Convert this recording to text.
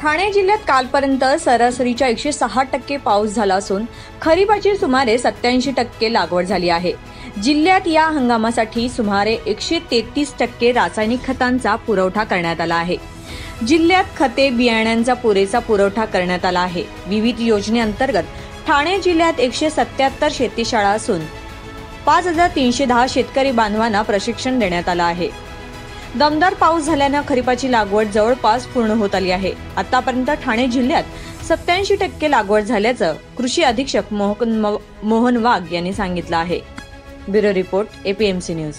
ठाणे जिल्ह्यात कालपर्यंत सरासरीच्या एकशे सहा टक्के पाऊस झाला असून खरीपाची सुमारे सत्याऐंशी टक्के लागवड झाली आहे. जिल्ह्यात या हंगामासाठी सुमारे एकशे तेहतीस टक्के रासायनिक खतांचा पुरवठा करण्यात आला आहे. जिल्ह्यात खते बियाण्यांचा पुरेसा पुरवठा करण्यात आला आहे. विविध योजनेअंतर्गत ठाणे जिल्ह्यात एकशे सत्याहत्तर शेतीशाळा असून पाच हजार तीनशे दहा शेतकरी बांधवांना प्रशिक्षण देण्यात आलं आहे. दमदार पाऊस झाल्यानं खरीपाची लागवड जवळपास पूर्ण होत आली आहे. आतापर्यंत ठाणे जिल्ह्यात सत्याऐंशी टक्के लागवड झाल्याचं कृषी अधीक्षक मोहन मोहन वाघ यांनी सांगितलं आहे. Bureau report APMC news.